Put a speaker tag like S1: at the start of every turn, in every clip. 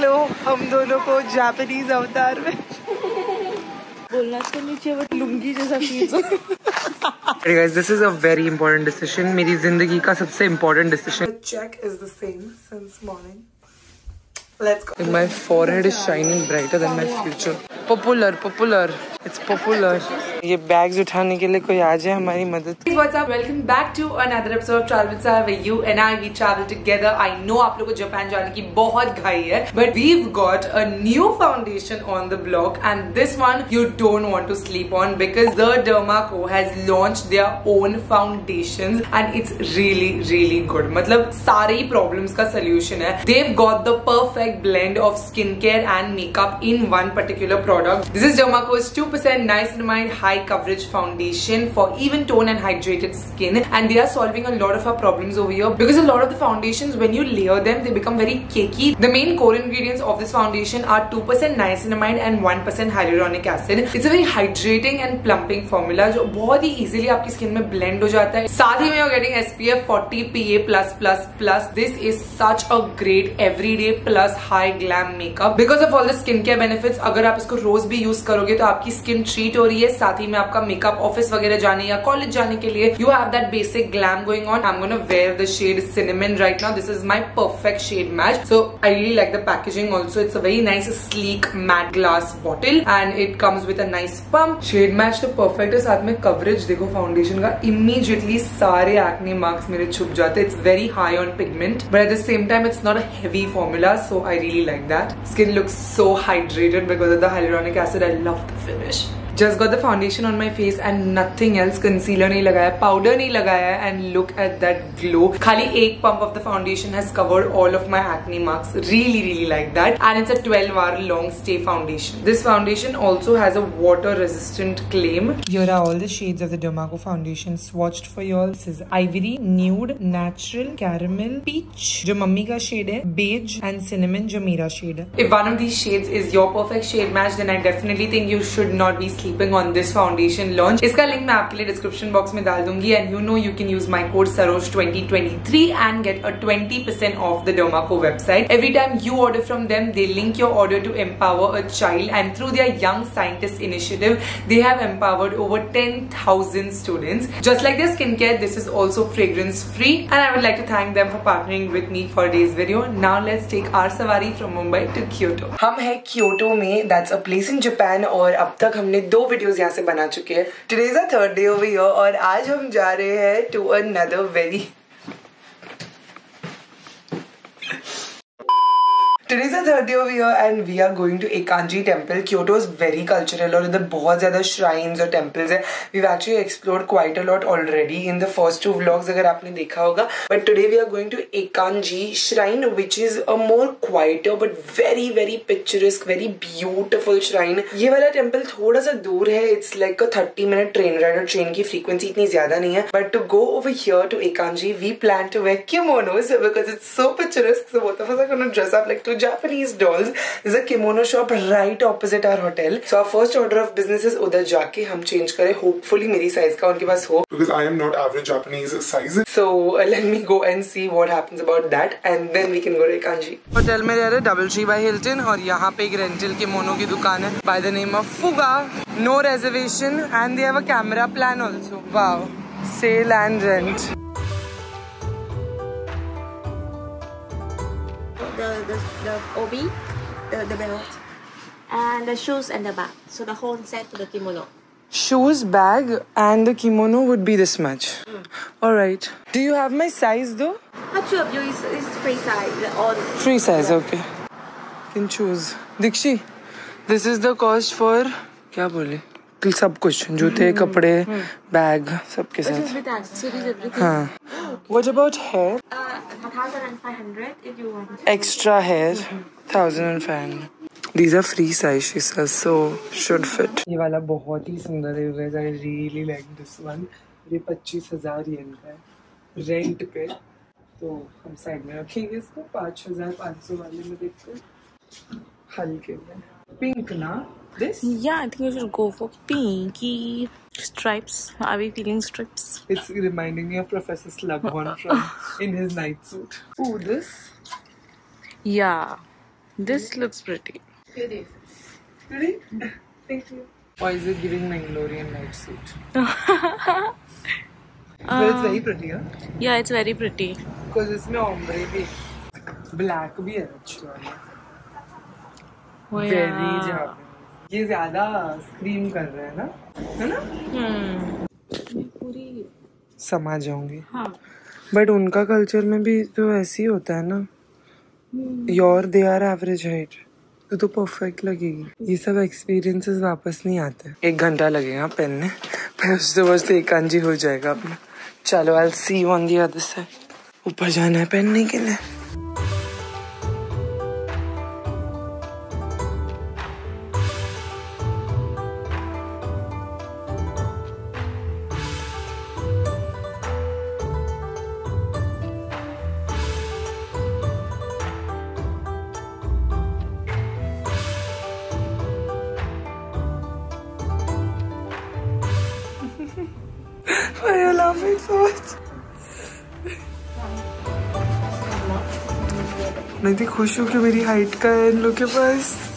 S1: लो हम दोनों को जापानीज अवतार में
S2: बोलना तो नीचे वो लुंगी जैसा
S1: Hey guys, this is a very important decision. मेरी ज़िंदगी का सबसे important decision. The check is the same since morning. Let's go. My forehead is shining brighter than my future. Popular, popular. It's popular. ये bags उठाने के लिए कोई आ जाए हमारी मदद
S3: आप लोगों जापान जाने की बहुत घाई है but we got a new foundation on the block and this one you don't want to sleep on because the Derma Co has launch their own foundation and it's really really good मतलब सारे ही problem का solution है they've got the perfect perfect blend of skincare and makeup in one particular product. This is Dermaco's 2% niacinamide high coverage foundation for even tone and hydrated skin and they are solving a lot of our problems over here because a lot of the foundations when you layer them they become very cakey. The main core ingredients of this foundation are 2% niacinamide and 1% hyaluronic acid. It's a very hydrating and plumping formula जो बहुत ही easily आपकी skin में blend हो जाता है साथ ही में you're getting SPF 40 PA++++. This is such a great everyday plus high glam makeup because of all the skin care benefit अगर आप इसको रोज भी यूज़ करोगे तो आपकी स्किन ट्रीट हो रही है, साथ ही में आपका मेकअप ऑफ़िस वगैरह जाने या कॉलेज जाने के लिए you have that basic glam going on I gone wear the shade cinnamon right now this is my perfect shade match so I really like the packaging also it's a very nice sleek matte glass bottle and it comes with nice pump shade match तो perfect है. साथ में coverage देखो foundation का. Immediately सारे acne marks मेरे छुप जाते. It's very high on pigment but at the same time it's not a heavy formula so I really like that. Skin looks so hydrated because of the hyaluronic acid. I love the finish just got the foundation on my face and nothing else concealer nahi lagaya powder nahi lagaya and look at that glow. khali ek pump of the foundation has covered all of my acne marks. Really really like that. And it's a 12 hour long stay foundation. This foundation also has a water resistant claim. Here are all the shades of the Dermaco foundation swatched for y'all this is ivory nude natural caramel peach. Jo mummy ka shade hai beige and cinnamon jo mera shade. Hai if one of these shades is your perfect shade match then i definitely think you should not be sleeping. Keeping on this foundation launch इसका link मैं आपके लिए description box में डाल दूँगी and you know you can use my code Saroj twenty twenty three and get a twenty percent off the Derma Co website every time you order from them they link your order to empower a child and through their young scientist initiative they have empowered over ten thousand students just like this skin care this is also fragrance free and I would like to thank them for partnering with me for days video now let's take our सवारी from Mumbai to Kyoto हम है Kyoto में that's a place in Japan और अब तक हमने दो videos यहाँ से बना चुके हैं। Today is a third day over your और आज हम जा रहे हैं to another very Today's the third day over here and we are going to Ekanji temple. Kyoto is very cultural और इधर बहुत ज़्यादा shrines और temples है. We've actually explored quite a lot already in the first two vlogs अगर आपने देखा होगा. But today we are going to Ekanji shrine which is a more quieter but very very picturesque, very beautiful shrine. ये वाला temple थोड़ा सा दूर है. It's like a 30 minute train ride और train की frequency इतनी ज़्यादा नहीं है. But to go over here to Ekanji, we plan to wear kimonos because it's so picturesque. So both of us are going to dress up like two Japanese dolls. There's a kimono shop right opposite our hotel. So our first order of business is उधर जाके हम change करें. Hopefully मेरी size का उनके पास हो.
S4: because I am not average Japanese size.
S1: So uh, let me go and see what happens about that and then we can go to Ekanji. Hotel में रह रहे डबल ट्री बाय हिल्टन और यहाँ पे एक रेंटल के mono की दुकान है by the name of Fuga no reservation and they have a camera plan also wow sale and rent
S2: the, the, the obi, the, the belt, and the shoes and the bag. So the whole set to the kimono.
S1: shoes bag and the kimono would be this much all right do you have my size though
S2: Up to you is, is free size on.
S1: free size okay can choose dikshi this is the cost for क्या बोले बिल्कुल सब कुछ जूते कपड़े bag सबके साथ। हाँ। Was about
S2: here
S1: extra here thousand and five hundred These are free sizes, so should fit. ये वाला बहुत ही सुंदर है guys. I really like this one. ये पच्चीस हज़ार येन का रेंट पे। तो हम साइड में रखेंगे इसको पाँच हज़ार पाँच सौ वाले में देखते हल्के में। पिंक ना? this?
S5: Yeah, I think we should go for pinky stripes. Are we feeling stripes?
S1: It's reminding me of Professor Slughorn from in his night suit. Oh, this?
S5: Yeah, this looks pretty.
S1: Pretty? Pretty? Mm-hmm. Thank you. Why is it giving Mangalorean night suit? but it's um, very pretty, huh?
S5: Yeah, it's very pretty.
S1: Because it's no ombre bhi. Black bhi
S5: oh, yeah.
S1: Very. ये ज़्यादा scream कर रहे हैं ना? है ना?
S5: Hmm. पूरी
S1: समा जाऊँगी।
S5: हाँ।
S1: बट उनका कल्चर में भी तो ऐसे ही होता है ना। You're they are average height तो तो परफेक्ट लगेगी। ये सब एक्सपीरियंसेस वापस नहीं आते। एक घंटा लगेगा पहनने फिर उससे बस एक कांजी हो जाएगा अपना। चलो I see on the other side ऊपर जाना है पहनने के लिए। मैं इतनी खुश हूँ कि मेरी हाइट का है इन लोग के पास।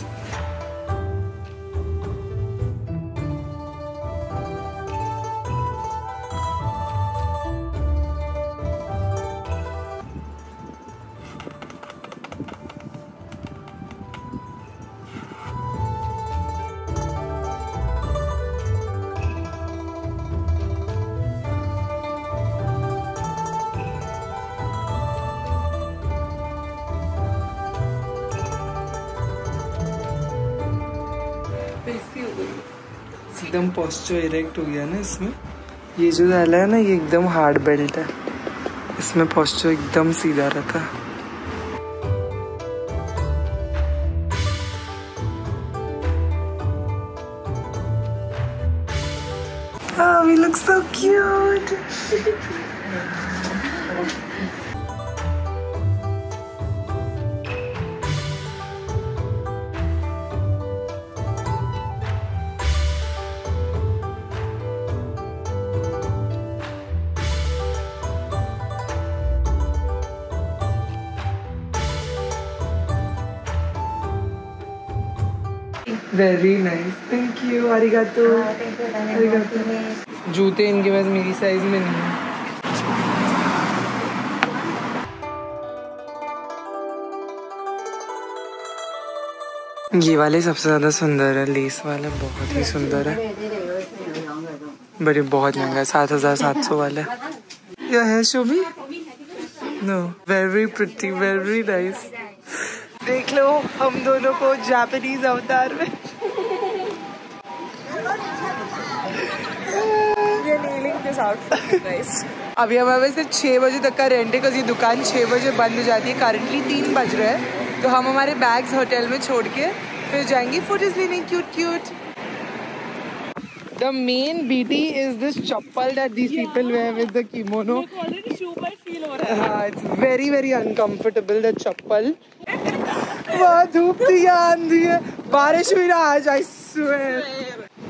S1: एकदम पॉस्चर इरेक्ट हो गया ना इसमें। ये जो डाला है ना, ये एकदम हार्ड बेल्ट है। इसमें पॉस्चर एकदम सीधा रहता। है Very nice. Thank you. Arigato. Arigato. जूते इनके पास मेरी साइज़ में नहीं है ये वाले सबसे ज़्यादा सुंदर है लेस वाला बहुत ही सुंदर है बट ये बहुत महँगा है सात हज़ार सात सौ वाला क्या है शोभी no very pretty very nice देख लो हम दोनों को जापानीज अवतार में अभी हमारे वैसे छः बजे तक का रेंट है ये दुकान छः बजे बंद हो जाती है। करंटली तीन बज रहे हैं। तो हम हमारे बैग्स होटल में छोड़ के फिर जाएँगे। फ़ोटोज़ लेने cute cute the main beauty is this chappal that this people wear with the kimono it's very very uncomfortable the धूप तो आंधी है। बारिश भी ना आ जाए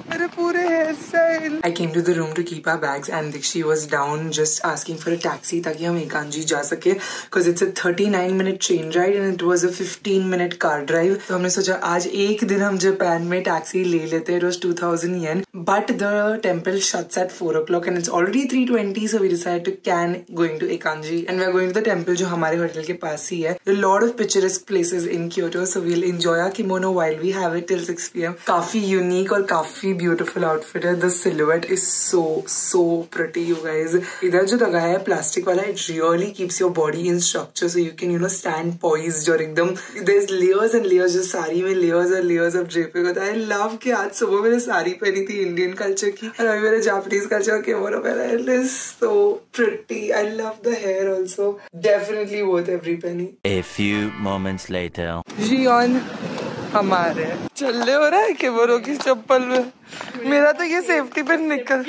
S1: I came to the room to keep our bags and Dikshi was down just asking for a taxi ताकि हम एकांजी जा सके because it's a 39 minute train ride and it was a 15 minute car drive तो हमने सोचा आज एक दिन हम जापान में टैक्सी ले लेते it was 2000 yen but the temple shuts at 4 o'clock and it's already 320 so we decided to can going to Ekanji and we're going to the temple जो हमारे होटल के पास ही है a lot of picturesque places in Kyoto so we'll enjoy our kimono while we have it till 6 pm काफ़ी unique और काफ़ी इतनी ब्यूटीफुल आउटफिट है. The silhouette is so so pretty you guys इधर जो लगाया है प्लास्टिक वाला it really keeps your body in structure so you can you know stand poise और एकदम इज़ लेयर्स एंड लेयर्स जो साड़ी में लेयर्स और लेयर्स ऑफ़ ड्रेपिंग होता है. लव के आज सुबह मैंने साड़ी पहनी थी इंडियन कल्चर की और अभी मेरे जापानीज कल्चर के बोलो मेरा it is so pretty I love the hair also definitely वो every penny
S6: a few moments later
S1: हमारे। चलने हो रहा है के बोरो की चप्पल में? मेरा तो ये सेफ्टी पिन निकल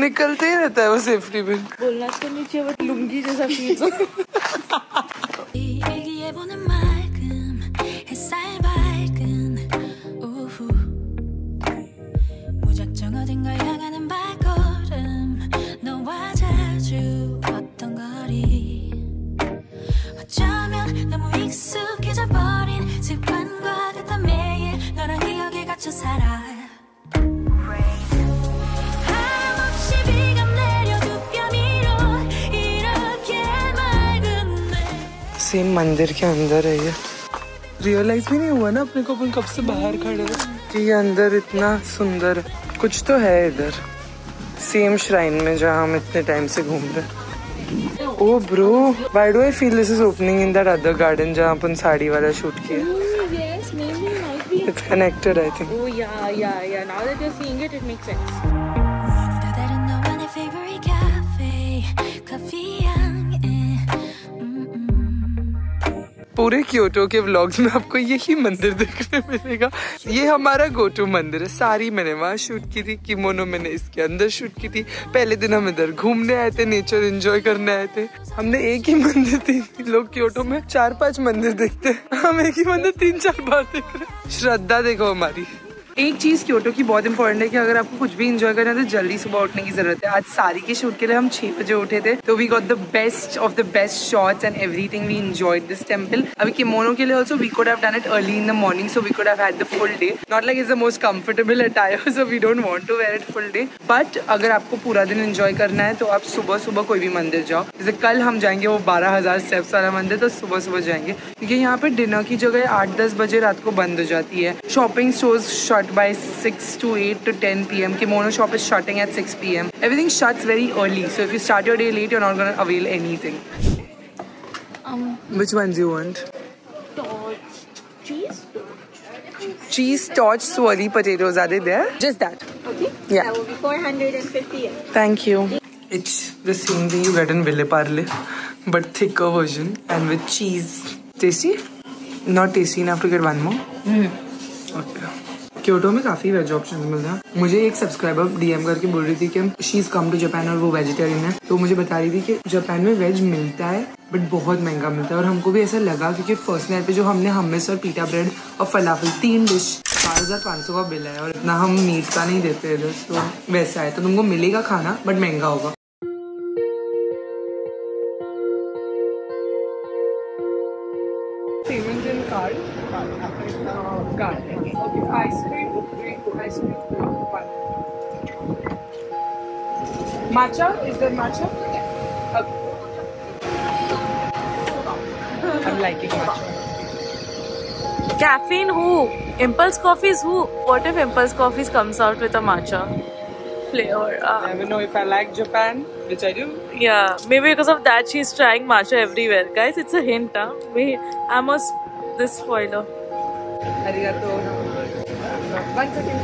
S1: निकलते ही रहता है वो सेफ्टी पिन
S5: बोलना तो नीचे वो लुंगी जैसा
S1: सेम मंदिर के अंदर है ये रियलाइज़ भी नहीं हुआ ना अपने को अपन कब से बाहर खड़े हैं कि ये अंदर इतना सुंदर है कुछ तो है इधर सेम श्राइन में जहाँ हम इतने टाइम से घूम रहे हैं ओ bro why do I feel this is opening in that other garden जहाँ अपन साड़ी वाला शूट किया
S5: yes, maybe it might be.
S7: It's connected I think
S1: पूरे क्योटो के व्लॉग्स में आपको यही मंदिर देखने मिलेगा। ये हमारा गो टू मंदिर है। सारी मैंने वहाँ शूट की थी। किमोनो मैंने इसके अंदर शूट की थी। पहले दिन हम इधर घूमने आए थे नेचर एंजॉय करने आए थे। हमने एक ही मंदिर तीन लोग क्योटो में। चार पाँच मंदिर देखते हैं। हम एक ही मंदिर तीन चार बार देख रहे श्रद्धा देखो हमारी। एक चीज़ क्योटो की बहुत इंपॉर्टेंट है कि अगर आपको कुछ भी इंजॉय करना है तो जल्दी सुबह उठने की ज़रूरत है। आज सारी के शूट के लिए हम छह बजे उठे थे तो we got the best of the best shots and everything we enjoyed this temple अभी किमोनो के लिए also we could have done it early in the morning so we could have had the full day not like is the most comfortable attire so we don't want to wear it full day but अगर आपको पूरा दिन enjoy करना है तो आप सुबह सुबह कोई भी मंदिर जाओ। जैसे कल हम जाएँगे वो बारह हज़ार स्टेप्स वाला मंदिर तो सुबह सुबह जाएँगे। क्योंकि यहाँ पे डिनर की जगह आठ दस बजे रात को बंद हो जाती है। Shopping stores shut by 6 to 8 to 10 p.m. Kimono shop is shutting at 6 p.m. Everything shuts very early. So if you start your day late, you're not going to avail anything.
S5: Um,
S1: Which ones you want?
S5: Cheese?
S1: Cheese torched swirly potatoes, are they there? Just that.
S2: Okay.
S1: Yeah.
S2: That will be 450.
S1: Thank you. It's the same thing you get in Ville Parle, but thicker version and with cheese. Tasty? Not tasty enough to get one more? Mm. Okay. Kyoto में काफ़ी veg option मिलते हैं। मुझे एक subscriber DM करके बोल रही थी कि she is come to Japan और वो वेजिटेरियन है। तो मुझे बता रही थी कि जापान में वेज मिलता है बट बहुत महँगा मिलता है। और हमको भी ऐसा लगा क्योंकि फ़र्स्ट नाइट पे जो हमने हमस और पीटा ब्रेड और फलाफल तीन डिश चार हज़ार पाँच सौ का बिल है और इतना हम मीट का नहीं देते इधर। तो वैसा है। तो तुमको मिलेगा खाना बट महँगा होगा। Matcha? Is there matcha? Okay. I'm liking matcha.
S5: Caffeine who? Impulse coffees who? What if Impulse coffees comes out with a matcha flavor? Uh,
S1: Never know if I like Japan, which I do.
S5: yeah, maybe because of that she's trying matcha everywhere. Guys, it's a hint, huh? We, I'm a this spoiler.
S1: Arigato. One second,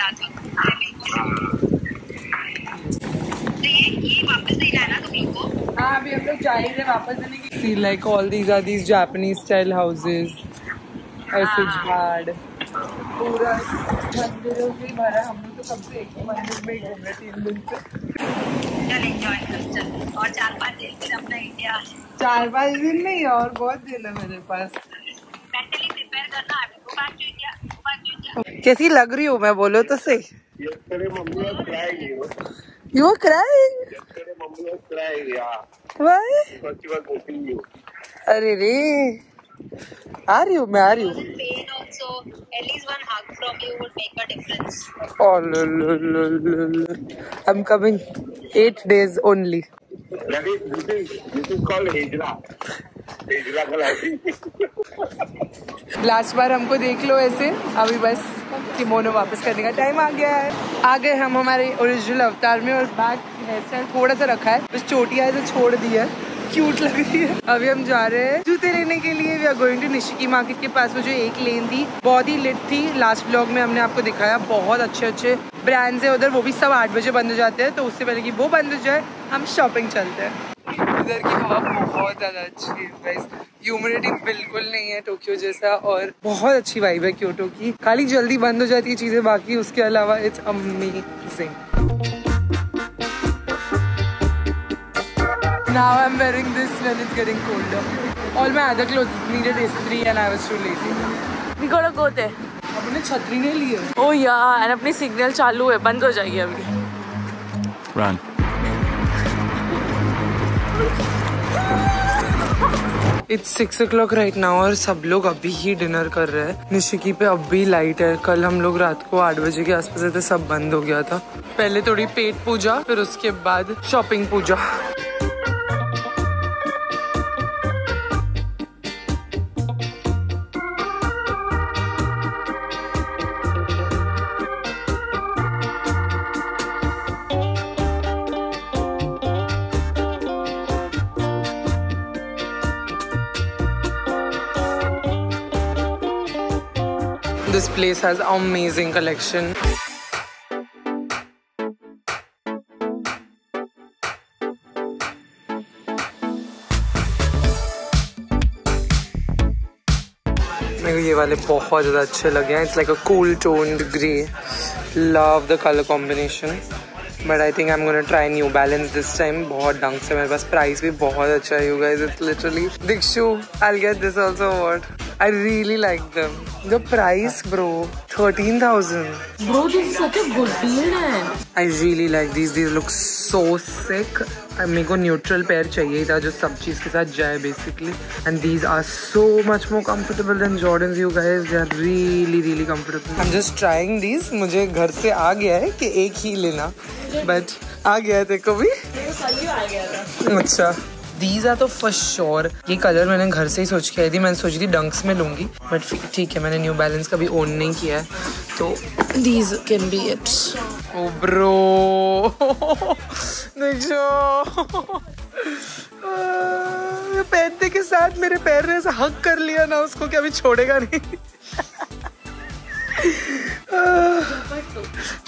S8: तो
S1: हाँ अभी हम लोग जाएँगे वापस देने की see like all these are these Japanese style houses ऐसे झाड़ पूरा मंदिरों से भरा। हम लोग तो कब से एक ही मंदिर में ही घूम रहे तीन दिन से।
S8: चल एंजॉय कर चल। और चार पाँच दिन फिर अपना इंडिया
S1: चार पाँच दिन नहीं और बहुत दिन है मेरे पास।
S8: मेंटली प्रिपेयर करना गो बैक टू इंडिया
S1: कैसी लग रही हूँ मैं बोलो तो सही were crying? Why? अरे रे आ रही हूँ मैं आ रही हूँ Oh, lo. I'm coming. Eight days only.
S9: That is, this is, this is called Hijra. Hijra
S1: last बार हमको देख लो ऐसे। अभी बस किमोनो वापस करने का टाइम आ गया है। आ गए हम हमारे ओरिजिनल अवतार में और बैक हेयर स्टाइल थोड़ा सा रखा है। बस चोटियाँ तो छोड़ दी है। क्यूट लग रही है। अभी हम जा रहे हैं जूते लेने के लिए। We are going to Nishiki market के पास। वो जो एक लेन थी, बहुत ही लिट थी। लास्ट ब्लॉग में हमने आपको दिखाया। बहुत अच्छे अच्छे ब्रांड्स है उधर। वो भी सब आठ बजे बंद हो जाते हैं। तो उससे पहले कि वो बंद हो जाए, हम शॉपिंग चलते हैं। इधर की हवा बहुत ज़्यादा अच्छी है गाइस ह्यूमिडिटी बिल्कुल नहीं है टोक्यो जैसा और बहुत अच्छी वाइब है क्योटो की खाली जल्दी बंद हो जाती है चीज़ें बाकी उसके अलावा it's amazing Now I'm wearing this when it's getting colder. All my other clothes needed istri and I was too lazy.
S5: We gotta go there.
S1: अपने छतरी ने लिए
S5: Oh yeah, and अपनी सिग्नल चालू है बंद हो जाएगी अभी
S6: Run.
S1: It's six o'clock right now और सब लोग अभी ही डिनर कर रहे हैं। निशिकी पे अब भी लाइट है। कल हम लोग रात को आठ बजे के आसपास पास सब बंद हो गया था। पहले थोड़ी पेट पूजा, फिर उसके बाद shopping Pooja. This place has amazing collection. ये वाले बहुत ज़्यादा अच्छे लगे हैं। It's like a cool toned grey love the colour combination but I think I am gonna try New Balance this time बहुत ढंग से मेरे पास प्राइस भी बहुत अच्छा है यू गाइस इट्स लिटरली दिक्षु I get this also what I really like them the price bro 13000
S5: Bro, this is such a good deal man.
S1: I really like these. These look so sick. मेरे को neutral pair चाहिए था जो सब चीज़ के साथ जाए basically and these are so much more comfortable than Jordan you guys they are really really comfortable I am just trying these मुझे घर से आ गया है कि एक ही लेना। बट आ गया है को भी। अच्छा। दीज आर तो फ़र्स्ट श्योर ये कलर मैंने घर से ही सोच के आई थी। मैंने सोची थी डंक्स में लूँगी। बट ठीक है, मैंने न्यू बैलेंस का भी ओन नहीं किया है। तो these can be it oh bro पहनने के साथ मेरे पैर ने ऐसा हक कर लिया ना, उसको कि अभी छोड़ेगा नहीं?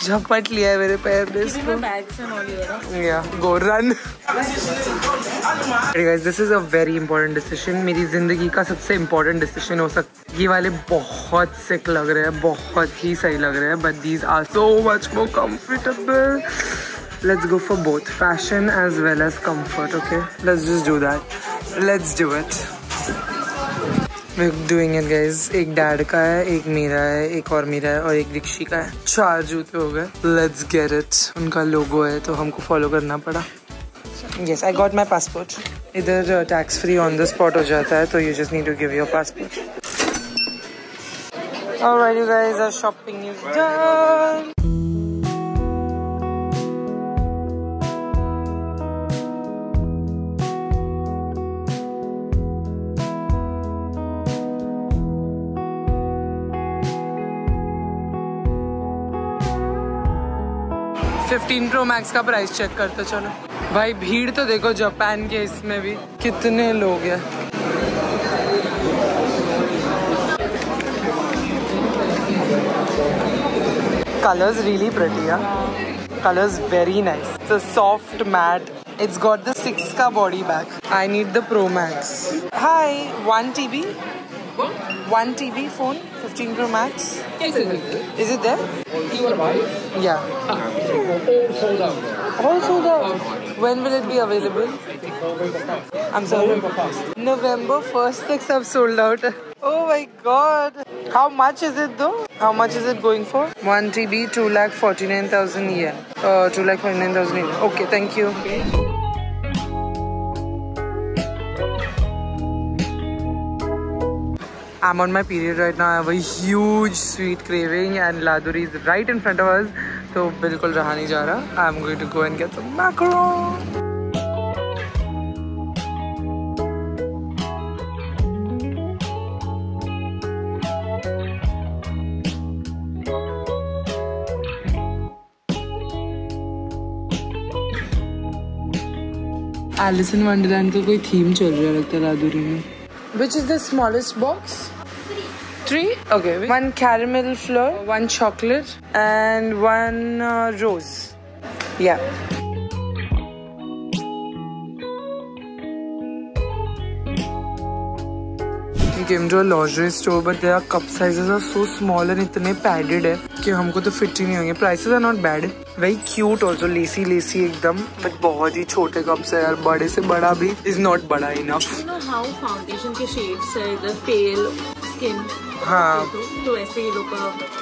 S1: जब पट लिया है मेरे पैर ने इसको। या go run. This is a very important decision मेरी ज़िंदगी का सबसे इंपॉर्टेंट डिसीज़न हो सकता है ये वाले बहुत सिक लग रहे हैं बहुत ही सही लग रहे हैं but these are so much more comfortable let's go for both fashion as well as comfort okay let's just do that let's do it doing it guys एक डैड का है एक मेरा है एक और मेरा है और एक रिक्शी का है। चार जूते हो गए। लेट्स गेट इट उनका लोगो है तो हमको फॉलो करना पड़ा। Yes I got my passport इधर tax free on the spot हो जाता है तो you just need to give your passport alright you guys are shopping is done fifteen pro max का प्राइस चेक करते चलो भाई भीड़ तो देखो जापान के इसमें भी कितने लोग हैं really pretty yeah colors very nice it's a soft matte it's got the 6 ka body back i need the pro max hi 1 tb One TV phone, 15 Pro Max. Yes. Is it there? You want to buy it? Yeah. All sold out. All sold out. When will it be available? I'm sorry. November 1st, like sold out. Oh my god. How much is it though? How much is it going for? 1 TB, 2 lakh 49,000 yen. Uh, 2 lakh 49,000 yen. Okay, thank you. Okay. I'm on my period right now. I have a huge sweet craving and Laduri is right in front of us. So बिल्कुल रहा नहीं जा रहा. I'm going to go and get some macaron. Alice in Wonderland का कोई theme चल रहा है लगता है लादुरी में Which is the smallest box? three okay one caramel flour one chocolate and one uh, rose yeah we came to a lingerie store but their cup sizes are so small and इतने padded है कि हमको तो fit ही नहीं होंगे prices are not bad very cute also lacy lacy एकदम but बहुत ही छोटे cups है यार बड़े से बड़ा भी is not बड़ा enough
S5: you know how foundation के shades है the pale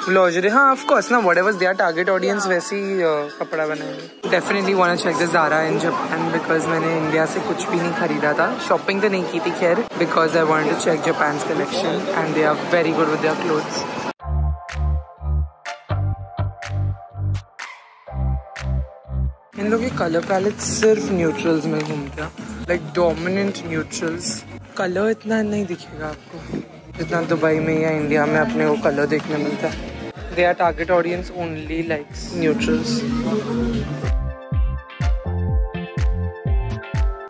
S5: लॉजरी
S1: हाँ।
S5: ऑफकोर्स हाँ,
S1: ना वट एवर दिया टारगेट ऑडियंस वैसे ही uh, कपड़ा बनाएँगे। डेफिनेटली वन चेक दिस दारा इन जापान बिकॉज़ मैंने इंडिया से कुछ भी नहीं खरीदा था। शॉपिंग तो नहीं की थी खैर because I want to check Japan collection and they are very good with clothes in लोग कलर पैलेट सिर्फ़ न्यूट्रल्स में घूमते हैं। लाइक डोमिनेंट न्यूट्रल्स कलर इतना नहीं दिखेगा आपको। जितना दुबई में या इंडिया में अपने को कलर देखने मिलता है। They are target audience only likes neutrals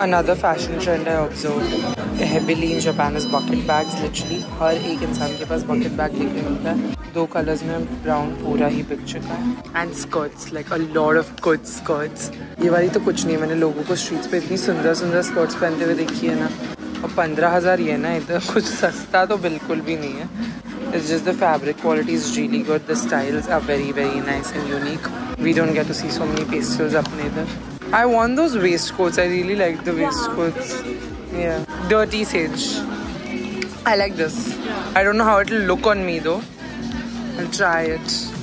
S1: Another fashion trend I observed, heavily in Japan is bucket bags. Literally, हर एक इंसान के पास bucket bag देखने मिलता है। दो कलर्स में ब्राउन पूरा ही बिक चुका है। And skirts like a lot of good skirts ये वाली तो कुछ नहीं है, मैंने लोगों को स्ट्रीट्स पे इतनी सुंदर सुंदर स्कर्ट्स पहनते हुए देखी है ना। पंद्रह हज़ार ये ना इधर कुछ सस्ता तो बिल्कुल भी नहीं है It's just the fabric quality is really good. The styles are very very nice and unique. We don't get to see so many pastels अपने इधर. I want those waistcoats. I really like the waistcoats. Yeah. Dirty sage. I like this. I don't know how it'll look on me though. I'll try it.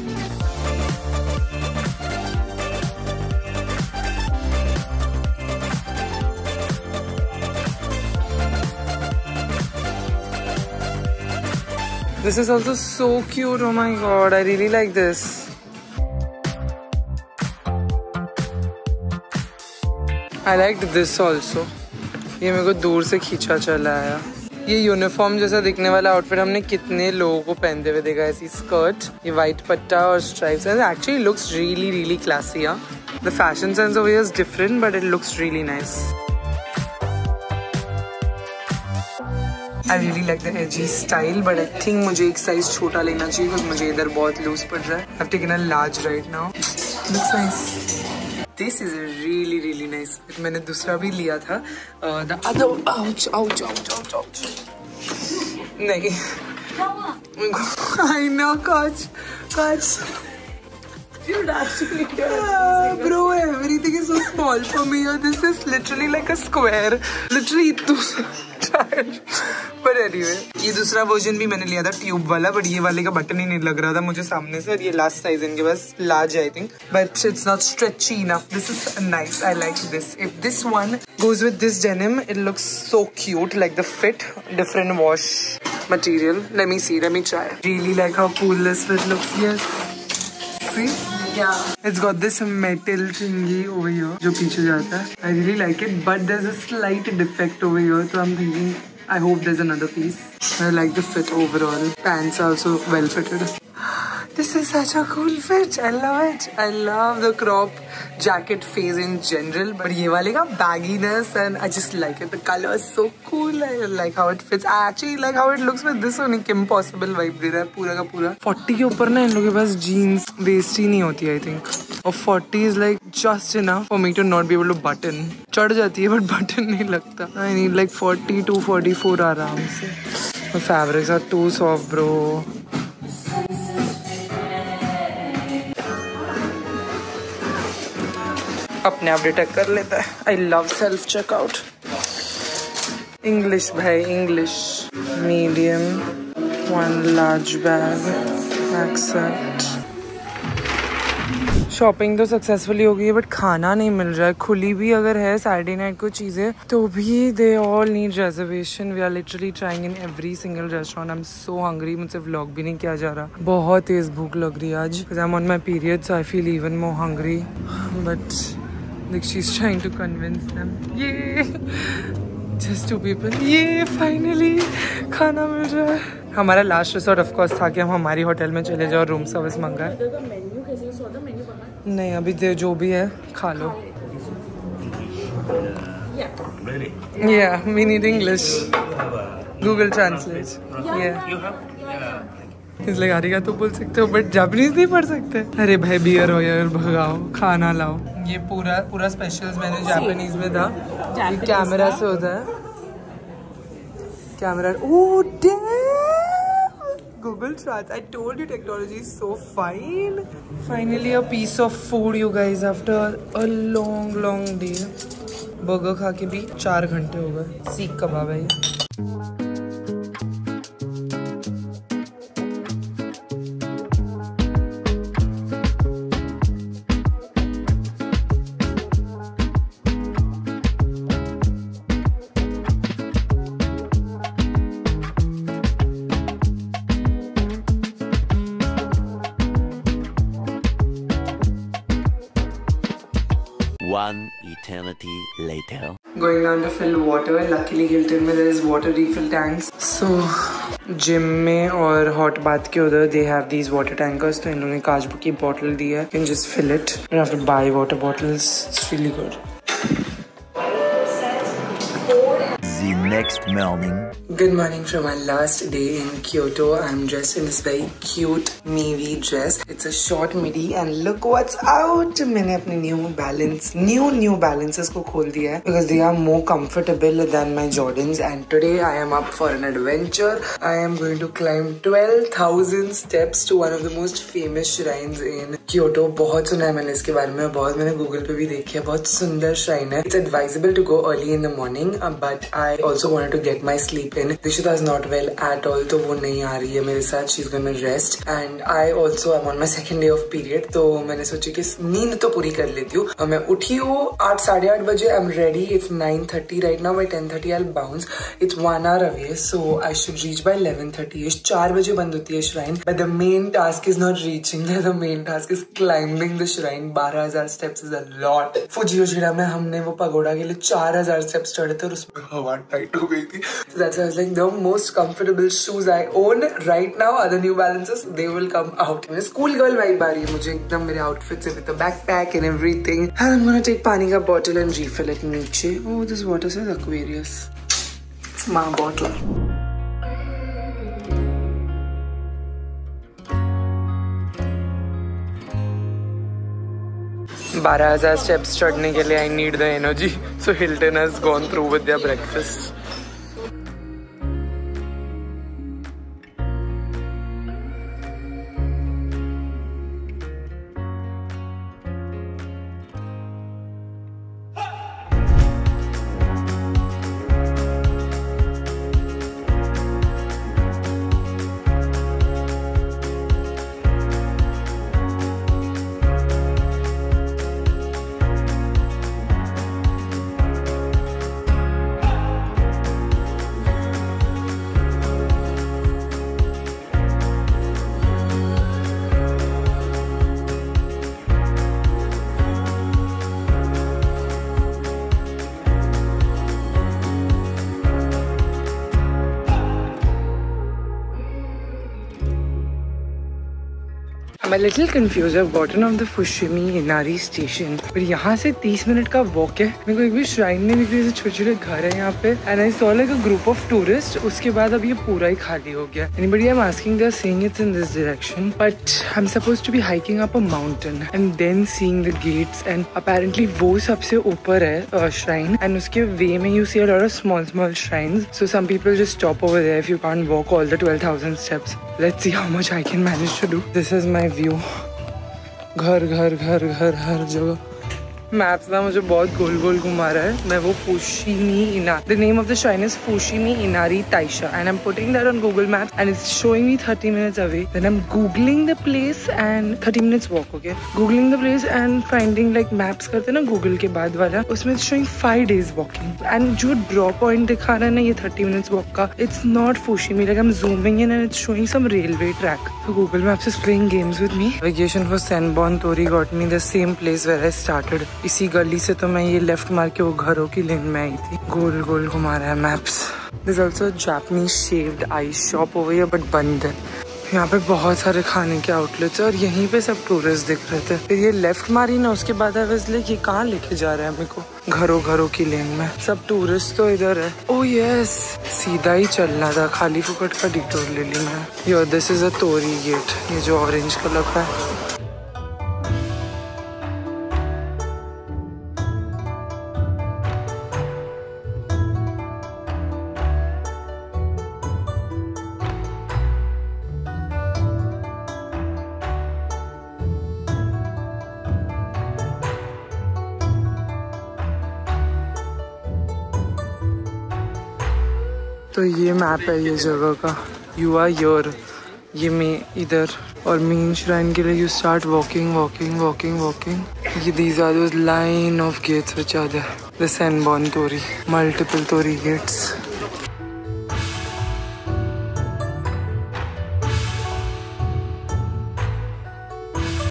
S1: This is also so cute. Oh my god, I really like this. I liked this also. ये मेरे को दूर से खींचा चला आया ये uniform जैसा दिखने वाला आउटफिट हमने कितने लोगों को पहनते हुए देखा ऐसी स्कर्ट ये वाइट पट्टा और stripes actually looks really really classy the fashion sense of is different but it looks really nice I really like the edgy style but I think मुझे एक साइज़ छोटा लेना चाहिए बिकॉज़ मुझे इधर बहुत लूज पड़ रहा है। I taken a large right now looks nice this is really really nice मैंने दूसरा भी लिया था। The other ouch ouch ouch ouch ouch नहीं। आई नो काच काच
S5: Dude, actually,
S1: Ah, bro, everything is so small for me. This is literally like a square. Literally, पर ये दूसरा वर्जन भी मैंने लिया था ट्यूब वाला बट ये वाले का बटन ही नहीं लग रहा था मुझे सामने से। ये लास्ट साइज़ इनके पास large I think but it's not stretchy enough this is nice I like this if this one goes with this denim it looks so cute like the fit different wash material let me see let me try. Really like how cool this fit looks yes. See?
S5: Yeah.
S1: It's got this metal thingy over here, जो पीछे जाता है. I really like it but there's a slight defect over your तो I am I hope there's another piece. I like the fit overall. Pants are also well fitted This is such a cool fit. I love it. I love the crop jacket phase in general. But ये वाले का bagginess and I just like it. The color is so cool. I like how it fits. I actually like how it looks with this one. Kim Possible vibe दे रहा है पूरा का पूरा. 40 के ऊपर ना इन लोगों के पास jeans waist ही नहीं होती I think. और 40 is like just enough for me to not be able to button. चढ़ जाती है but button नहीं लगता. I need like 40 to 44 आराम से. The fabrics are too soft bro. अपने आप डिटेक्ट कर लेता है। I love self checkout English भाई English medium one large bag except shopping तो सक्सेसफुली हो गई है बट खाना नहीं मिल रहा है। खुली भी अगर है सैटरडे नाइट को चीज़ें तो भी they all need reservation we are literally trying in every single restaurant I am so hungry मुझसे व्लॉग भी नहीं किया जा रहा। बहुत तेज भूख लग रही है आज I am on my period I feel even more hungry but like trying to convince them. ये just two people. ये finally, खाना मिल रहा है। हमारा लास्ट रिसोर्ट ऑफ़ कोर्स था कि हम हमारी होटल में चले जाओ रूम सर्विस मंगाए
S5: मेन्यू कैसे सो द मेन्यू बाहर
S1: नहीं अभी दे जो भी है खा लो Yeah, we need English. Google Translate. Yeah. इसलिए गाड़ी तो बोल सकते हो बट जापानीज नहीं पढ़ सकते अरे भाई बियर हो यार भगाओ खाना लाओ ये पूरा पूरा स्पेशल्स मैंने जापानीज में था कैमरा से होता है camera. Oh damn! Google Trans. I told you technology is so fine. Finally a piece of food, you guys. After a long, long day. Burger खा के भी चार घंटे हो गए सीख कबाब है ये
S10: later.
S1: going down to fill water. Luckily, Hilton में there is water refill tanks. So gym में और हॉट बाथ के उधर they have these water tankers तो इन्होंने काजबू की बॉटल दी है can just fill it you buy water bottles it's really
S10: good next morning.
S1: Good morning from my last day in Kyoto. I'm dressed in this very cute navy dress. It's a short midi and look what's out. मैंने अपने New Balance, new New Balances को खोल दिया है because they are more comfortable than my Jordans and today I am up for an adventure. I am going to climb 12,000 steps to one of the most famous shrines in Kyoto. बहुत सुना है मैंने इसके बारे में बहुत मैंने Google पे भी देखी है बहुत सुंदर shrine है. It's advisable to go early in the morning uh, but I also wanted to get my sleep in. Dishita is not well at all तो वो नहीं आ रही है मेरे साथ she's gonna rest and I also am on my second day of period तो मैंने सोची कि नींद तो पूरी कर लेती हूँ मैं उठी हूँ आठ साढ़े आठ बजे I'm ready it's 9:30 right now by 10:30 I'll bounce it's one hour away so I should reach by 11:30 ish चार बजे बंद होती है shrine but the main task is not reaching there the main task is climbing the shrine 12000 steps is a lot Fujiyoshida में हमने वो pagoda के लिए 4000 steps चढ़े थे और उसमें हवा टाइट हो गई थी। Most comfortable shoes I own right now other New Balances they will come out school girl vibe आ रही है मुझे एकदम, मेरे आउटफिट से with backpack and everything एक पानी का बॉटल एंड रिफिल इट नीचे. बारह हज़ार स्टेप्स चढ़ने के लिए I need the energy so Hilton gone through with a little confused. I've gotten off the Fushimi Inari station. पर यहाँ से 30 मिनट का वॉक है। मेरे को एक भी श्राइन नहीं दिख रही है छोटे छोटे घर है यहाँ पे। And I saw like a group of tourist उसके बाद अब ये पूरा ही खाली हो गया। Anybody I am asking they are saying it's in this direction but I am suppose to be hiking up a mountain and then seeing the gates and apparently वो सबसे ऊपर है श्राइन एंड उसके वे में you see a of small small shrines so some people just stop over there if you can't walk all the 12000 steps Let's see how much I can manage to do. This is my view. घर घर घर घर har जगह. Maps ना मुझे बहुत गोल गोल घुमा रहा है। मैं वो Fushimi Ina the name of the shrine is Fushimi Inari Taisha and I am putting that on Google map and it's showing me 30 minutes away then I am googling the place and 30 minutes walk okay googling the place and finding like maps करते ना Google के बाद वाला, उसमें showing 5 days walking and जो draw point दिखा रहा है ना ये 30 मिनट्स वॉक का it's not Fushimi like I am zooming in and it's showing some railway track so Google Maps is playing games with me. Vacation for Sanborn Tori got me the same place where I started. इसी गली से तो मैं ये left मार के वो घरों की लेन में आई थी। गोल गोल घुमा रहा है maps a Japanese shaved ice shop over here, but बंद है। यहाँ पे बहुत सारे खाने के आउटलेट्स और यहीं पे सब टूरिस्ट दिख रहे थे। फिर ये लेफ़्ट मारी ना, उसके बाद आई लाइक ये कहाँ लेके जा रहे हैं मेरे को? घरों घरों की लेन में। सब टूरिस्ट तो इधर है। ओ यस सीधा ही चलना था, खाली फुकट का डिटोर ले ली मैं यो this is a torii gate ये जो ऑरेंज कलर का है। तो ये मैप है ये जगह का। यू आर योर ये मैं इधर। और मेन श्राइन के लिए you start walking walking walking walking ये these are those line of gates which are there the Senbon torii multiple torii gates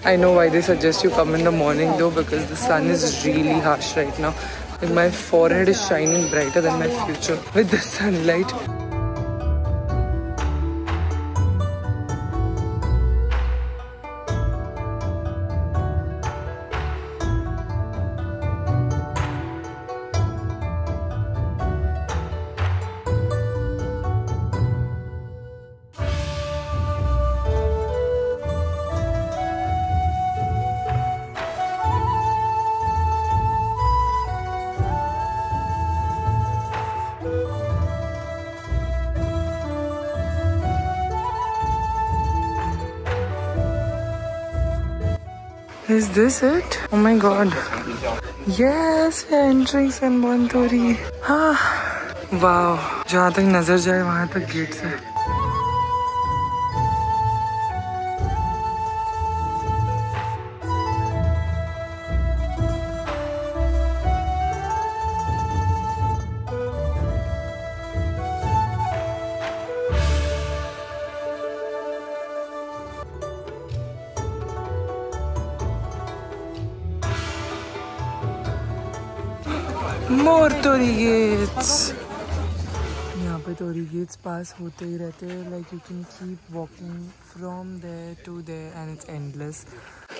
S1: I know why they suggest you come in the morning, though, because the sun is really harsh right now. My forehead is shining brighter than my future with the sunlight. This it? Oh my god. Yes, we are entering San Bontori. Ah, wow. जहाँ तक नज़र जाए वहाँ तक gates है gets पास होते ही रहते हैं like you can keep walking from there to there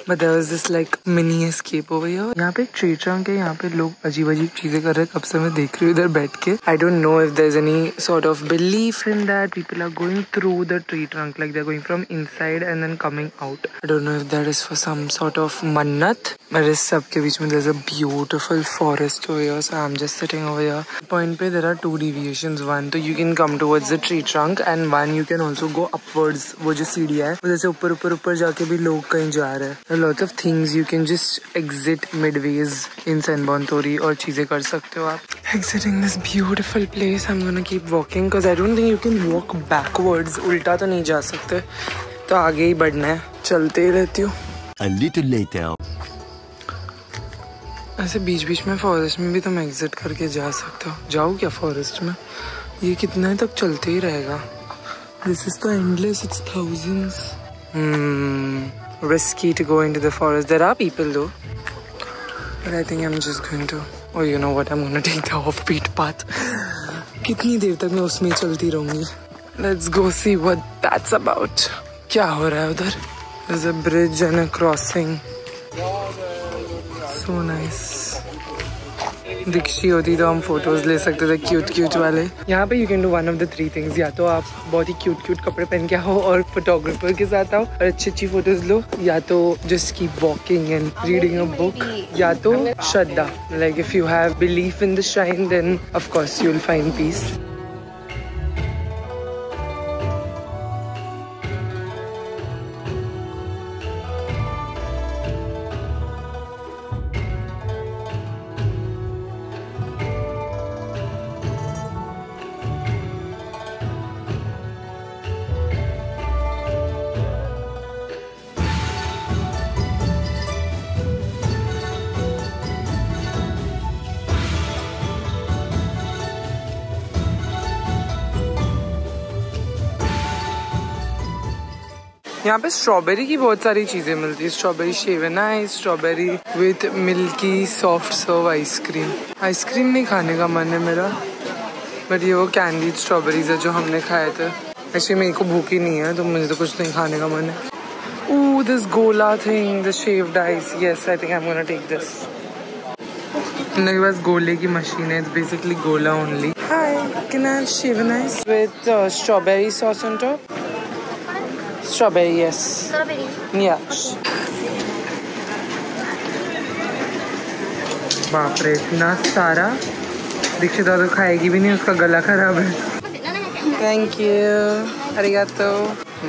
S1: and mini escape over here यहाँ पे ट्री ट्रंक है यहाँ पे लोग अजीब अजीब चीज़ें कर रहे हैं। कब से मैं देख रही हूँ इधर बैठ के। I don't know if is any sort of belief in that people are going through the tree trunk like they are going from inside and then coming out I don't know if that is for some sort of मन्नत but इस सब के बीच में there's a beautiful forest over here. So i'm just sitting over here. Point pe there are two deviations. One तो you can come towards the tree trunk and one you can also go upwards. वो जो सीढ़ी है वो जैसे ऊपर ऊपर ऊपर जाके भी लोग कहीं जा रहे हैं lots of things you can just exit midways in Sanbon Tori और चीज़ें कर सकते हो आप exiting this beautiful place i'm gonna keep walking because i don't think you can walk backwards उल्टा तो नहीं जा सकते तो आगे ही बढ़ना है चलते ही रहती हूँ
S10: A little later.
S1: ऐसे बीच बीच में फॉरेस्ट में भी तुम एग्जिट करके जा सकते हो जाओ क्या फॉरेस्ट में ये कितने तक चलते ही रहेगा दिस इज़ तो endless it's thousands risky to go into the forest there are people though but i think i'm just going to oh you know what i'm gonna take the offbeat path कितनी देर तक मैं उसमें ही चलती रहूंगी let's go see what that's about क्या हो रहा है उधर there's a bridge and a crossing so nice Dikshi होती तो हम फ़ोटोज़ ले सकते थे क्यूट क्यूट वाले। यहाँ पे you can do one of the three things या तो आप बहुत ही क्यूट क्यूट कपड़े पहन के आओ और फोटोग्राफर के साथ आओ और अच्छी अच्छी फ़ोटोज़ लो, या तो just keep walking and reading a book या तो श्रद्धा। Like if you have belief in the shrine then of course you will find peace यहाँ पे स्ट्रॉबेरी की बहुत सारी चीज़ें मिलती है strawberry shaven ice strawberry with milky soft serve ice cream ice cream नहीं खाने का मन है मेरा बट ये वो कैंडीड स्ट्रॉबेरीज है जो हमने खाए थे एक्चुअली मेरे को भूख ही नहीं है तो मुझे तो कुछ नहीं खाने का मन है Ooh, this gola thing, the shaved ice. Yes, I think I'm gonna take this. इन लोगों के पास गोले की मशीन है. Basically gola only. Hi, can I have shaven ice with uh, strawberry sauce on top? strawberry, yes.
S2: Strawberry?
S1: Yeah. बाप रे इतना सारा दीक्षित तो खाएगी भी नहीं उसका गला खराब है थैंक यू अरे तो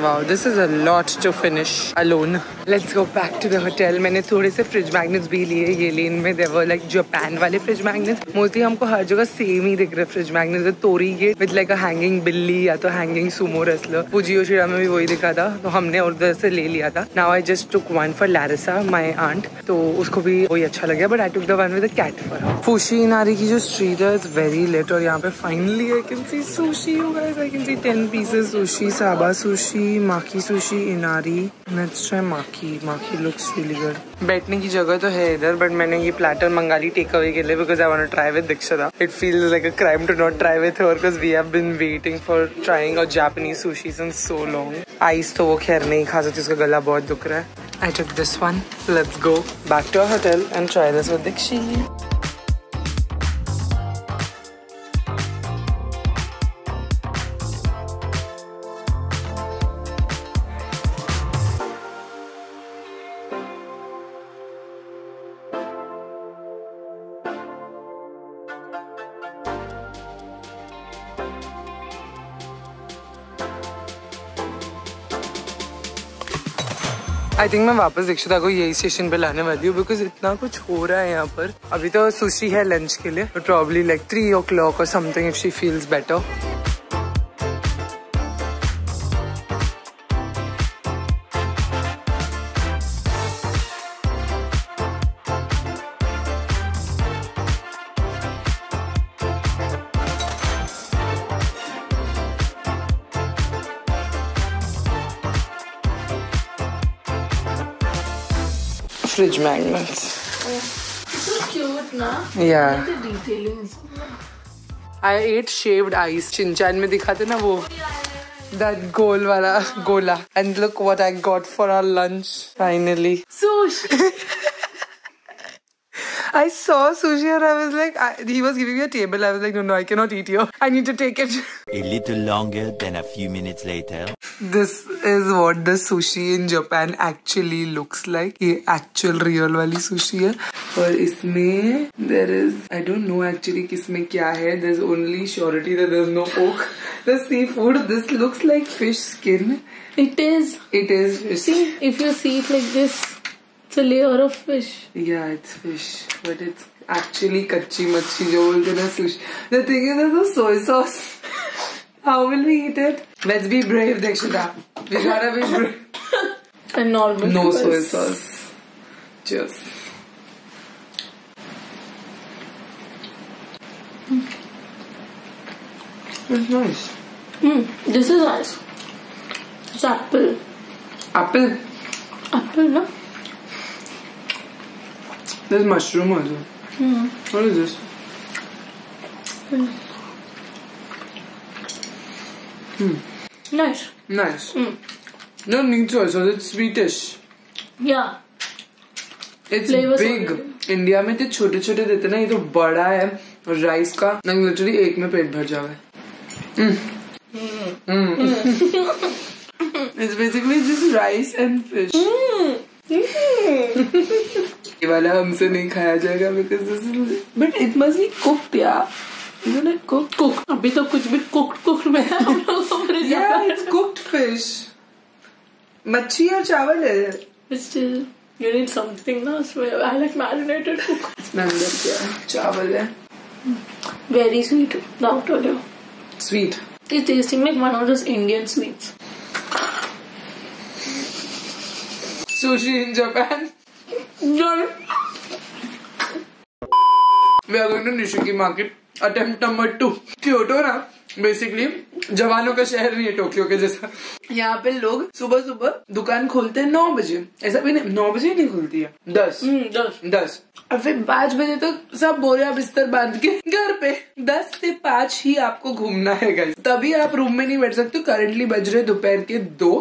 S1: वाह this is a lot to finish alone Let's go back to the hotel. मैंने थोड़े से फ्रिज मैग्नेट्स भी लिए, ये लेन में देवर like जापान वाले फ्रिज मैग्नेट्स मोस्टली हमको हर जगह सेम ही दिख रहे फ्रिज मैग्नेट्स तोरी के विद लाइक अ हैंगिंग बिल्ली या तो हैंगिंग सुमो रेसलर फुजियो शिरा में भी वही दिखा था. तो हमने उधर से ले लिया था. Now I just took one for Larissa my aunt तो उसको भी वही अच्छा लगा but I took the one with cat for फुशी नारी की जो स्ट्रीट है इट्स वेरी लेट और यहाँ पे finally I can see sushi you guys I can see 10 pieces sushi saba sushi maki sushi inari let's try maki maki looks really good बैठने की जगह तो है इधर बट मैंने ये प्लेटर मंगा ली टेक अवे के लिए because I want to try with Dikshita it feels like a crime to not try with her because we have been waiting for trying a Japanese sushi since so long ice तो वो खैर नहीं खा सकती, उसका गला बहुत दुख रहा है I took this one. Let's go back to our hotel and try this with Dikshi. I think मैं वापस दीक्षिता को यही स्टेशन पे लाने वाली हूँ बिकॉज़ इतना कुछ हो रहा है यहाँ पर। अभी तो सुशी है लंच के लिए probably like three o'clock और something if she feels better fridge magnets. Yeah.
S5: So cute, na?
S1: Yeah.
S5: The detailing is
S1: I ate shaved ice. Chinchan में दिखाते ना वो that goal wala gola. And look what I got for our lunch finally.
S5: sushi.
S1: I saw sushi and I was like, I, he was giving me a table. I was like, no, no, I cannot eat here. I need to take it.
S10: A little longer than a few minutes later.
S1: This is what the sushi in Japan actually looks like. ये actual real वाली sushi है और इसमें there is I don't know actually किसमें क्या है. There's only surety that there's no pork. The seafood. This looks like fish skin.
S5: It is.
S1: It is fish.
S5: See, if you see it like this, It's a layer of fish.
S1: Yeah, it's fish, but it's actually kachi machi rolled in a sushi. The thing is, there's a soy sauce. How will we eat it? Let's be brave, Dakshita. We gotta be brave.
S5: And normal.
S1: No soy sauce. Cheers. Hmm. It's nice.
S5: Mm, this is nice. It's apple.
S1: Apple?
S5: Apple, no?
S1: There's mushroom also. Mm. What is this? Mm. Mm.
S5: Nice.
S1: Nice. Mm. No need soy sauce. It's sweetish.
S5: Yeah.
S1: It's
S5: Flavors
S1: big. India में तो छोटे छोटे देते ना ये तो बड़ा है राइस का लिटरली एक में पेट भर जावे It's basically just rice and fish. ये वाला हमसे नहीं खाया जाएगा but it must be
S5: cook या अभी तो कुछ भी कुक्ड कुक्ड में है।
S1: इट्स कुक्ड फ़िश मच्छी और चावल है।
S5: यू नीड समथिंग ना
S1: आई लाइक मैरिनेटेड कुक चावल है।
S5: Very sweet now told you
S1: sweet
S5: it is testing like one of this Indian sweets
S1: sushi in Japan. We are going to Nishiki market. Attempt number two. Kyoto ना basically जवानों का शहर नहीं है Tokyo के जैसा। यहाँ पे लोग सुबह सुबह दुकान खोलते हैं नौ बजे। ऐसा भी नहीं नौ बजे नहीं खुलती है। दस।
S5: दस।
S1: दस। और फिर पाँच बजे तक सब बोरिया बिस्तर बाँध के घर पे। दस से पाँच ही आपको घूमना है गाइस तभी आप रूम में नहीं बैठ सकते। करेंटली बज रहे दोपहर के दो।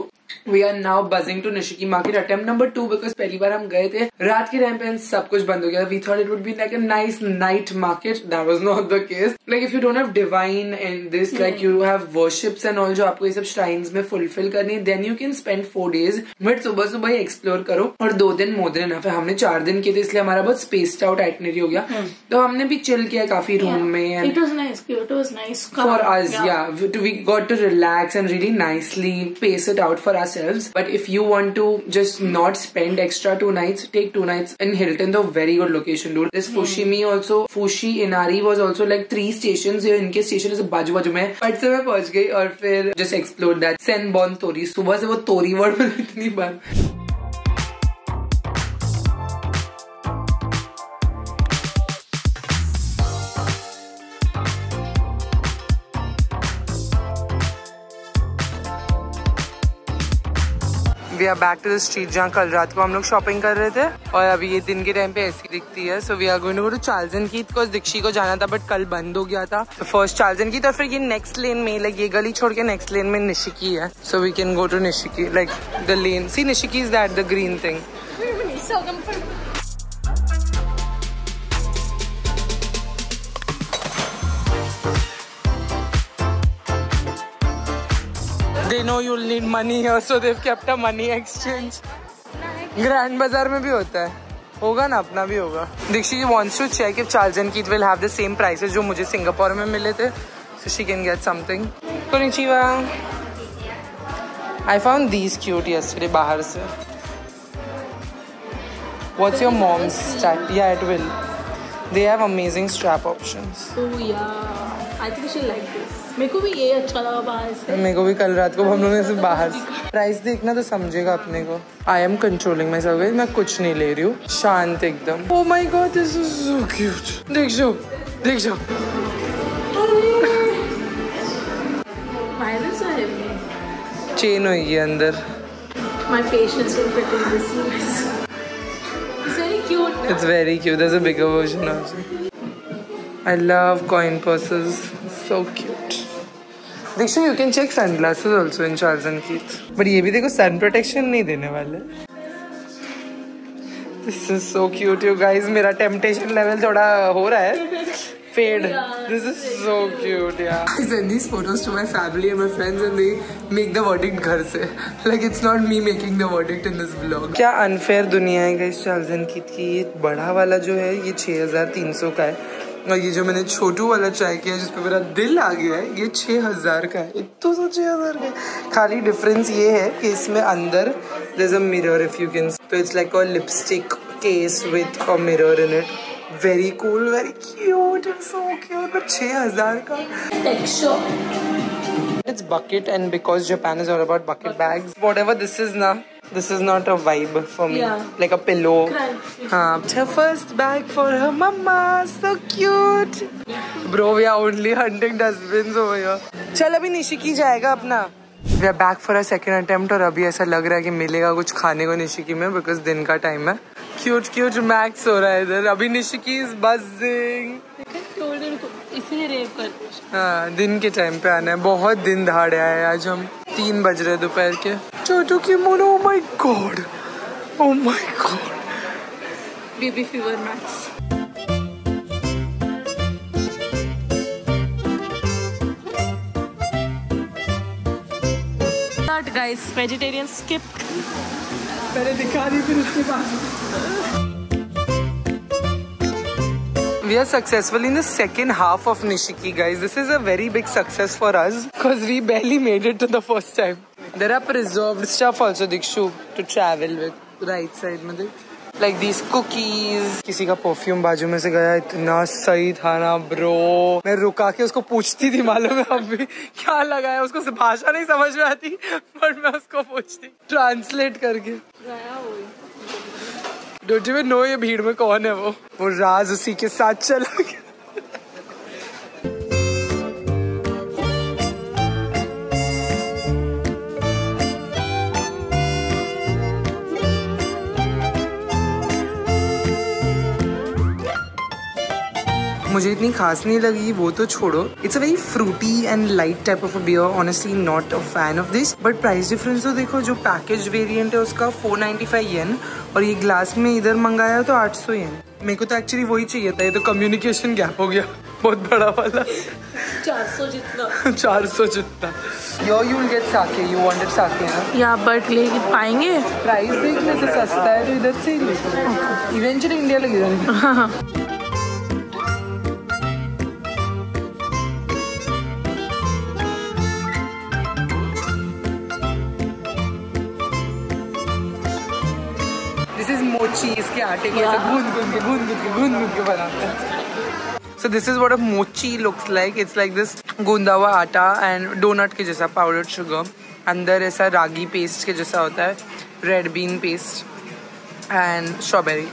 S3: We are now buzzing to Nishiki market attempt number two because पहली बार हम गए थे। रात के टाइम पे सब कुछ बंद हो गया। We thought it would be like a nice night market that was not the case like if you don't have divine in this like you have worships and all जो आपको ये सब श्राइन्स में फुलफिल करनी then you can spend four days but सुबह सुबह ही explore करो। और दो दिन मोर देन इनफ है। हमने चार दिन किए थे इसलिए हमारा बहुत स्पेस्ड आउट आइटनरी हो गया। तो हमने भी चिल किया काफ़ी रूम में and
S5: It was nice. It was nice.
S3: for us yeah, We, we got to relax and really nicely pace it out for ourselves but if you want to just not spend extra two nights take two nights in hilton the very good location dude this fushimi also fushi inari was also like three stations here इनके station से बाजू बाजू में but से मैं पहुंच गई और फिर जस्ट एक्सप्लोर दैट सेन बॉन तोरी सुबह से वो तोरी वर्ड में इतनी बार We are back to the street जहाँ कल रात को हम लोग शॉपिंग कर रहे थे। और अभी ये दिन के टाइम पे ऐसी दिखती है। So we are going to Charles and Keith को दीक्षी को जाना था बट कल बंद हो गया था। फ़र्स्ट एंड की तो फिर ये नेक्स्ट लेन में लाइक ये गली छोड़ के नेक्स्ट लेन में निशिकी है। So we can go to Nishiki like the lane see Nishiki is that the green thing You'll need money here, so they've kept a money exchange. Grand बाज़ार में भी होता है होगा ना अपना भी होगा Dikshi wants to check if Charles and Keith will have the same prices जो मुझे सिंगापुर में मिले थे so she can get something konnichiwa I found these cute yesterday बाहर से What's your mom's style? Yeah, it will. They have amazing strap options.
S5: Oh yeah. I think she like this. मेरे को भी ये अच्छा लगा बाहर से
S3: मेरे को भी कल रात को हम लोग ने बाहर प्राइस देखना तो समझेगा अपने को I am controlling my service मैं कुछ नहीं ले रही हूँ शांत एकदम ओ my god this is so cute देख जाओ देख जाओ चेन होगी अंदर
S5: My patience will fit in this. It's very cute.
S3: It's very cute. There's a bigger version also. I love coin purses. So cute. Dikshu, you can check sunglasses also in Charles and Keith. But ये भी देखो sun protection नहीं देने वाले. This is so cute, you guys. मेरा temptation level थोड़ा हो रहा है. Fade. This is so cute, yeah. I send these photos to my family and my friends and they make the verdict घर से. Like it's not me making the verdict in this vlog. क्या unfair दुनिया है guys Charles and Keith की. ये बड़ा वाला जो है ये 6300 का है. और ये जो मैंने छोटू वाला चाय किया है जिसपे मेरा दिल आ गया है, ये छ हज़ार का है। इतना सा छ हज़ार का खाली डिफरेंस ये है कि इसमें अंदर मिरर इफ़ यू कैन तो it's like a lipstick case with a mirror in it very cool very cute so cute पर छ हज़ार का।
S5: Texture
S3: it's bucket and because Japan is all about bucket bags whatever this is ना this is not a vibe for me
S5: Yeah.
S3: like a pillow
S5: Crunch.
S3: हाँ her first bag for her mama so cute bro we are only hunting dustbins over here चल अभी निशिकी जाएगा अपना We are back for a second attempt और अभी ऐसा लग रहा है कि मिलेगा कुछ खाने को निशिकी में बिकॉज़ दिन का टाइम है क्यूट क्यूट मैक्स हो रहा है इधर अभी निशिकी इज़ बजिंग
S5: इसीलिए रेप करते
S3: हाँ दिन के टाइम पे आना है। बहुत दिन दहाड़े आए आज हम तीन बज रहे दोपहर के। छोटू की मोनो ओ my god oh my god
S5: baby fever max. Not guys, vegetarian skip.
S3: मैंने दिखा दी फिर उसके बाद। We are successful in the second half of Nishiki, guys. This is a very big success for us because we barely made it to the first time. There are preserved stuff also, Dikshu, to travel with. Right side में Like these cookies. किसी का perfume बाजू में से गया इतना सही था ना ब्रो मैं रुका के उसको पूछती थी मालूम है अभी क्या लगाया उसको भाषा नहीं समझ में आती बट मैं उसको पूछती ट्रांसलेट करके डोंट में नो ये भीड़ में कौन है वो। वो राज उसी के साथ चला गया।
S1: मुझे इतनी खास नहीं लगी वो तो छोड़ो। It's a very fruity and light type of a beer honestly not a fan of this but price difference तो देखो जो पैकेज वेरिएंट है उसका 495 येन और ये ग्लास में इधर मंगाया तो 800 येन मेरे को तो एक्चुअली वही चाहिए था ये तो कम्युनिकेशन गैप हो गया बहुत बड़ा वाला।
S5: 400 जितना।
S1: 400 जितना। Yo you will get sake you wanted sake ना
S5: या बट ले पाएँगे?
S1: प्राइस देख ले तो सस्ता है तो इधर से ही ले। इवेंचुअली इंडिया लगे दिस इज़ मोची इसके आटे को ऐसे गूंद गूंद के गूंद गूंद के गूंद गूंद के बनाते हैं। So this is what a mochi looks like. It's like this गूंदा हुआ आटा एंड डोनट के जैसा पाउडर शुगर अंदर ऐसा रागी पेस्ट के जैसा होता है red bean paste and strawberry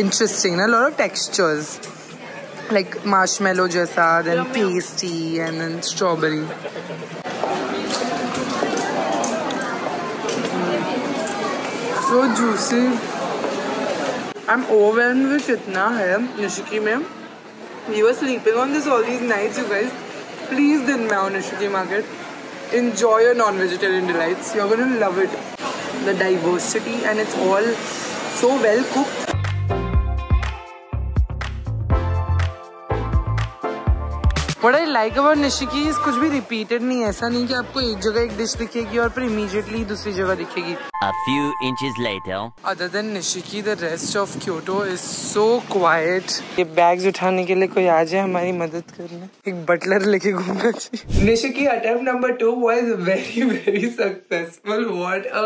S1: Interesting, a lot of textures. Like marshmallow jasa, then pasty, and then strawberry. So juicy. I'm overwhelmed with kitna hai Nishiki mein. We were sleeping on this all these nights, you guys. Please din mein ao Nishiki market. Enjoy your non-vegetarian delights. You're gonna love it. The diversity and it's all so well cooked. What I like about Nishiki कुछ भी repeated नहीं है ऐसा नहीं कि आपको एक जगह एक डिश दिखेगी और फिर immediately दूसरी जगह दिखेगी
S10: A few inches later.
S1: Other than Nishiki, the rest of Kyoto is so quiet. ये बैग्स उठाने के लिए कोई आ जाए हमारी मदद करने एक बटलर लेके घूमना चाहिए Nishiki attempt number two was very very successful. What a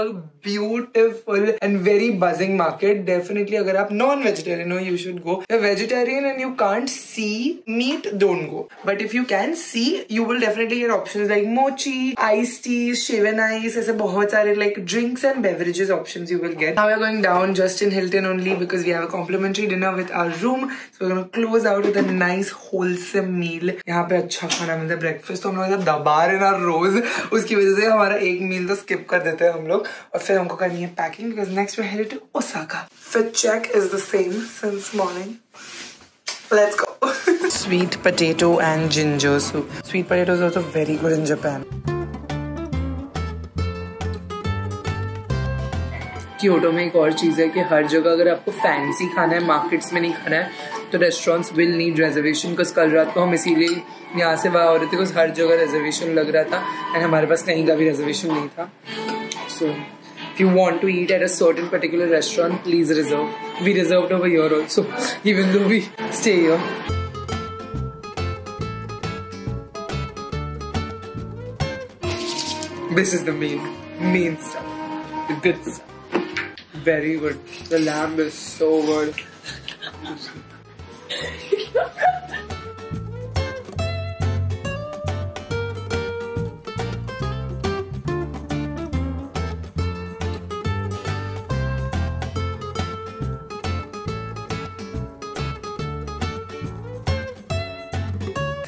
S1: beautiful and very buzzing market. Definitely अगर आप non vegetarian हो you should go. If you're vegetarian and you can't see meat, don't go. But if you can see, you will definitely get options like mochi, iced tea, shaven ice, ऐसे बहुत सारे like drinks and beverages options you will get. Now we're going down just in Hilton only because we have a complimentary dinner with our room. So we're gonna close out with a nice wholesome meal. यहाँ पे अच्छा खाना मिलता है breakfast तो हम लोग दबा रहे रोज उसकी वजह से हमारा एक मील तो स्किप कर देते हैं हम लोग और फिर हमको करनी है packing because next we headed to Osaka fit check is the same since morning Let's go. Sweet potato and ginger soup. Sweet potato is also very good in Japan. Kyoto में एक और चीज़ है कि हर जगह अगर आपको फैंसी खाना है मार्केट्स में नहीं खाना है तो restaurants will need reservation because कल रात को हम इसीलिए यहाँ से वहाँ हो रहे थे बिकॉज़ हर जगह रेजर्वेशन लग रहा था एंड हमारे पास कहीं का भी रेजर्वेशन नहीं था सो if you want to eat at a certain particular restaurant, please reserve. We reserved over here also, even though we stay here. This is the main, main stuff. The good stuff. Very good. The lamb is so good.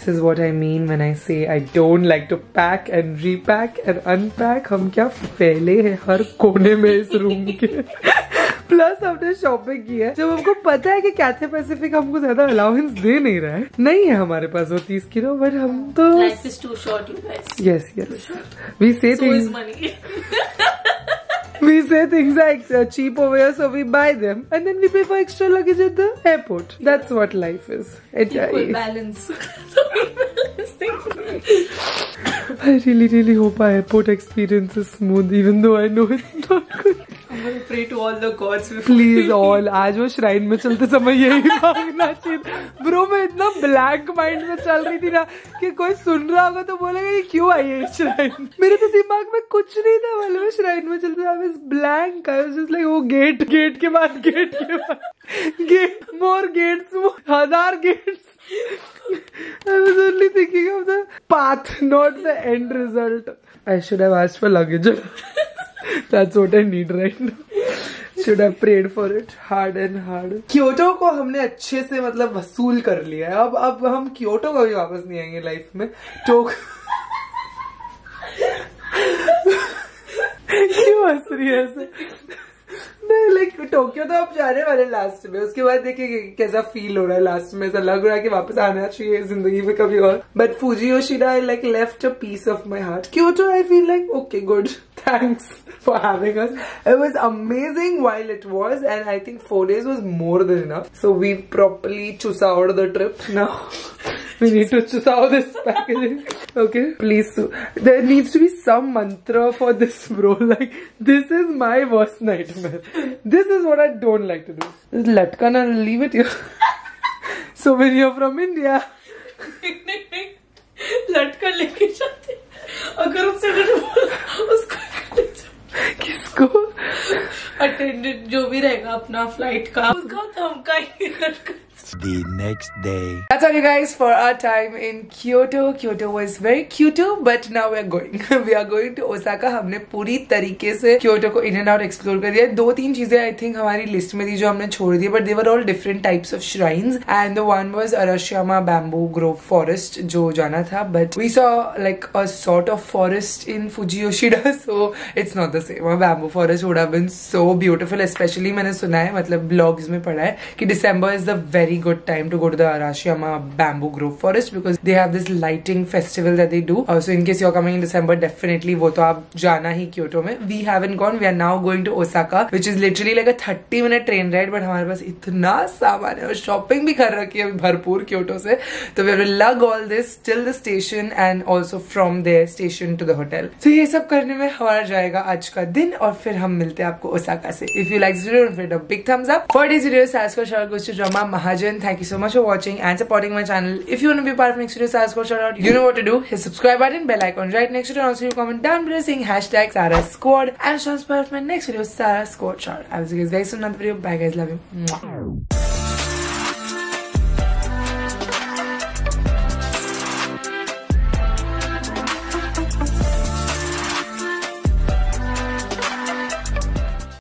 S1: This is what I mean when I say I don't like to pack and repack and unpack. हम क्या फैले हैं हर कोने में इस room के? Plus हमने शॉपिंग की है। जब हमको पता है कि कैथे पैसिफिक हमको ज़्यादा अलाउंस दे नहीं रहा है नहीं है हमारे पास वो तीस किलो बट हम तो.
S5: Yes yes
S1: we
S5: say
S1: we say things like are cheap over here, so we buy them, and then we pay for extra luggage at the airport. That's what life is. Uh,
S5: Equal balance.
S1: I really, really hope my airport experience is smooth, even though I know it's not good.
S5: I'm gonna pray to all the gods before
S1: Please, आज वो shrine में चलते समय यही मांगना चाहिए bro मैं इतना ब्लैंक माइंड में चल रही थी ना कि कोई सुन रहा होगा तो बोलेगा ये क्यों आई है श्राइन मेरे तो दिमाग में कुछ नहीं था वाले मैं श्राइन में चलते I was blank I was just like वो गेट गेट के बाद गेट के बाद गेट मोर गेट्स हज़ार gates I was only thinking of the path, not the end result. I should have asked for luggage. That's what I need right now. Should have prayed for it? Hard and hard. Kyoto को हमने अच्छे से मतलब वसूल कर लिया है। अब अब हम क्योटो को भी वापस नहीं आएँगे लाइफ में। टोक
S3: क्यों हंस रही है ऐसे? नहीं लाइक टोक्यो तो आप जाने वाले लास्ट में। उसके बाद देखिए कैसा फील हो रहा है लास्ट में। ऐसा लग रहा है कि वापस आना चाहिए ज़िंदगी में कभी और। But Fujiyoshida I like left a piece of my heart क्यों I feel like okay good thanks for having us. It was amazing while it was and I think four days was more than enough. So we properly chusa out the trip now. we need to chusa out this packaging. Okay, please. There needs to be some mantra for this bro. Like this is my worst nightmare. This is what I don't like to do. This latkan I'll leave it here. so when you're from India.
S5: जो भी रहेगा अपना flight का। उसका ही लटकन
S6: The next day.
S3: That's all you guys for our time in Kyoto. Kyoto was very cute, but now we are going. we are going to Osaka. हमने पूरी तरीके से Kyoto को in and out explore कर दिया दो तीन चीजें I think हमारी लिस्ट में थी जो हमने छोड़ दी but they were all different types of shrines and the one was Arashiyama Bamboo Grove Forest जो जाना था but we saw like a sort of forest in Fujiyoshida so it's not the same. A bamboo forest would have been so beautiful especially मैंने सुना है मतलब blogs में पढ़ा है कि December is the very good time to go to the Arashiyama Bamboo Grove Forest because they have this lighting festival that they do. Uh, so in case you're coming in December, definitely वो तो आप जाना ही Kyoto में. We haven't gone. We are now going to Osaka, which is literally like a 30 minute train ride. But हमारे पास इतना सामान है और shopping भी कर रखी है भरपूर Kyoto से. तो we to lug all this till the station and also from there station to the hotel. So ये सब करने में हमारा जाएगा आज का दिन और फिर हम मिलते हैं आपको ओसाका से. If you like this video, don't forget a big thumbs up. For this video, Sasko Shara goes to Rama Mahajan. Thank you so much for watching and supporting my channel. If you want to be part of next video, Sasko shout out, you know what to do. Hit subscribe button, bell icon right next to it. And also, you comment down below saying hashtag Sarah Squad and show us part of my next video, Sarah Squad shout. I will see you guys very soon in another video. Bye guys, love you. Mwah.